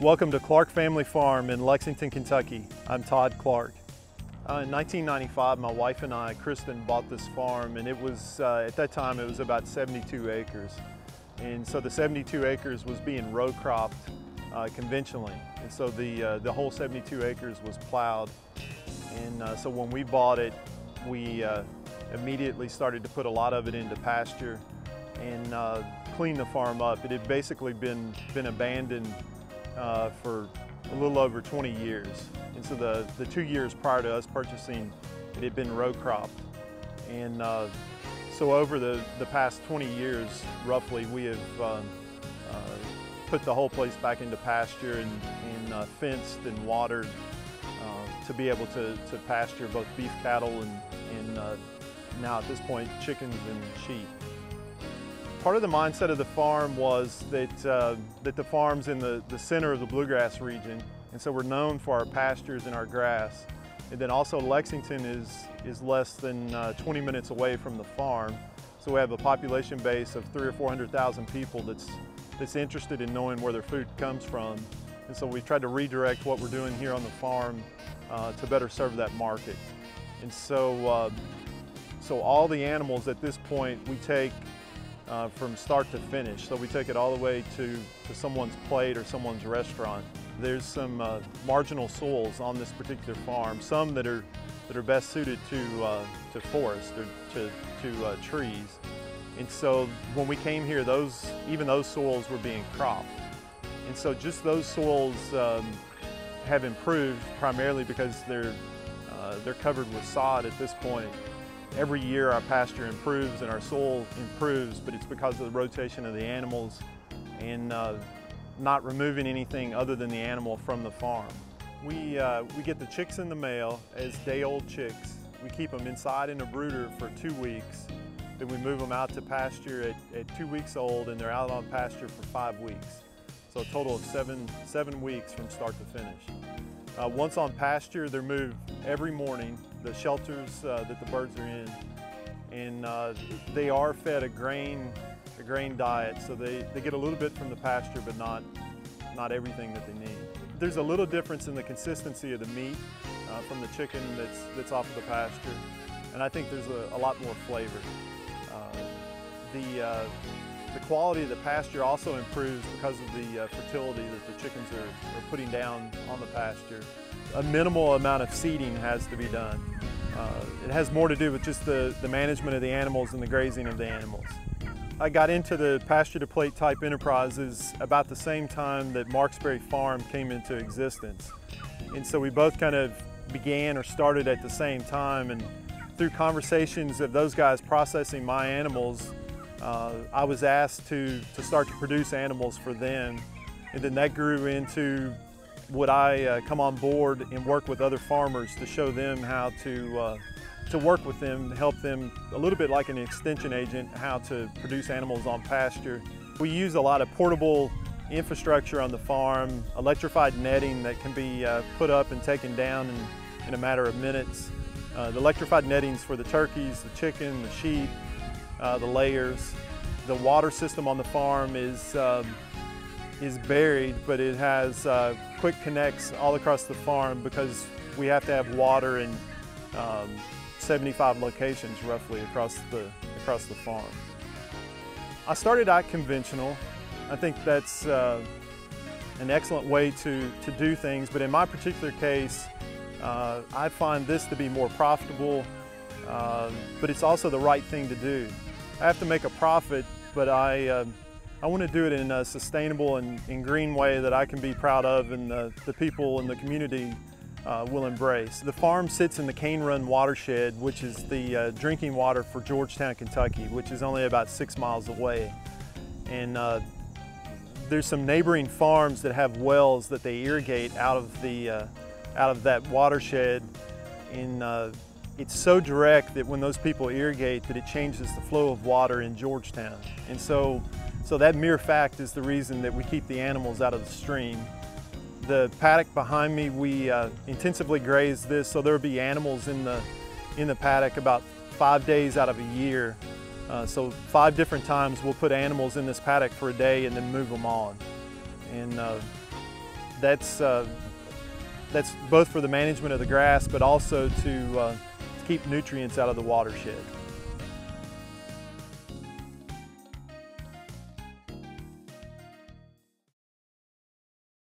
Welcome to Clark Family Farm in Lexington, Kentucky. I'm Todd Clark. Uh, in 1995, my wife and I, Kristen, bought this farm and it was, uh, at that time, it was about 72 acres. And so the 72 acres was being row cropped uh, conventionally. And so the, uh, the whole 72 acres was plowed. And uh, so when we bought it, we uh, immediately started to put a lot of it into pasture and clean the farm up. It had basically been, been abandoned uh, for a little over 20 years. And so the, the two years prior to us purchasing, it had been row cropped. And uh, so over the, the past 20 years, roughly, we have uh, uh put the whole place back into pasture and, and uh, fenced and watered uh, to be able to, to pasture both beef cattle and, and now at this point, chickens and sheep. Part of the mindset of the farm was that, uh, that the farm's in the, the center of the bluegrass region, and so we're known for our pastures and our grass. And then also Lexington is, is less than uh, 20 minutes away from the farm. So we have a population base of three or 400,000 people that's, that's interested in knowing where their food comes from. And so we tried to redirect what we're doing here on the farm uh, to better serve that market. And so, uh, so all the animals at this point we take uh, from start to finish. So we take it all the way to, to someone's plate or someone's restaurant. There's some uh, marginal soils on this particular farm, some that are, that are best suited to, uh, to forest or to, to uh, trees. And so when we came here, those, even those soils were being cropped. And so just those soils um, have improved primarily because they're, uh, they're covered with sod at this point. Every year our pasture improves and our soil improves, but it's because of the rotation of the animals and uh, not removing anything other than the animal from the farm. We, uh, we get the chicks in the mail as day-old chicks. We keep them inside in a brooder for two weeks. Then we move them out to pasture at, at two weeks old and they're out on pasture for five weeks. So a total of seven, seven weeks from start to finish. Uh, once on pasture, they're moved every morning, the shelters uh, that the birds are in, and uh, they are fed a grain, a grain diet, so they, they get a little bit from the pasture, but not, not everything that they need. There's a little difference in the consistency of the meat uh, from the chicken that's, that's off of the pasture, and I think there's a, a lot more flavor. Uh, the, uh, the quality of the pasture also improves because of the uh, fertility that the chickens are, are, putting down on the pasture. A minimal amount of seeding has to be done. Uh, it has more to do with just the, the management of the animals and the grazing of the animals. I got into the pasture to plate type enterprises about the same time that Marksbury Farm came into existence. And so we both kind of began or started at the same time and through conversations of those guys processing my animals, uh, I was asked to, to start to produce animals for them. And then that grew into would I uh, come on board and work with other farmers to show them how to, uh, to work with them, help them a little bit like an extension agent, how to produce animals on pasture. We use a lot of portable infrastructure on the farm, electrified netting that can be uh, put up and taken down in, in a matter of minutes. Uh, the electrified nettings for the turkeys, the chicken, the sheep, uh, the layers. The water system on the farm is, um, is buried, but it has uh, quick connects all across the farm because we have to have water in um, 75 locations roughly across the, across the farm. I started out conventional. I think that's uh, an excellent way to, to do things, but in my particular case, uh, I find this to be more profitable, uh, but it's also the right thing to do. I have to make a profit, but I, uh, I want to do it in a sustainable and, and, green way that I can be proud of and the, the people in the community uh, will embrace. The farm sits in the Cane Run watershed, which is the uh, drinking water for Georgetown, Kentucky, which is only about six miles away. And uh, there's some neighboring farms that have wells that they irrigate out of, the, uh, out of that watershed in uh, it's so direct that when those people irrigate that it changes the flow of water in Georgetown. And so, so that mere fact is the reason that we keep the animals out of the stream. The paddock behind me, we uh, intensively graze this, so there'll be animals in the, in the paddock about five days out of a year. Uh, so five different times we'll put animals in this paddock for a day and then move them on. And uh, that's, uh, that's both for the management of the grass, but also to, uh, to keep nutrients out of the watershed.